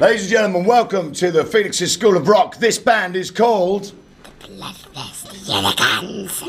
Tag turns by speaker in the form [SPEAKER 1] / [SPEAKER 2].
[SPEAKER 1] Ladies and gentlemen, welcome to the Phoenix's School of Rock. This band is called.
[SPEAKER 2] The Bloodthirst Yelikans.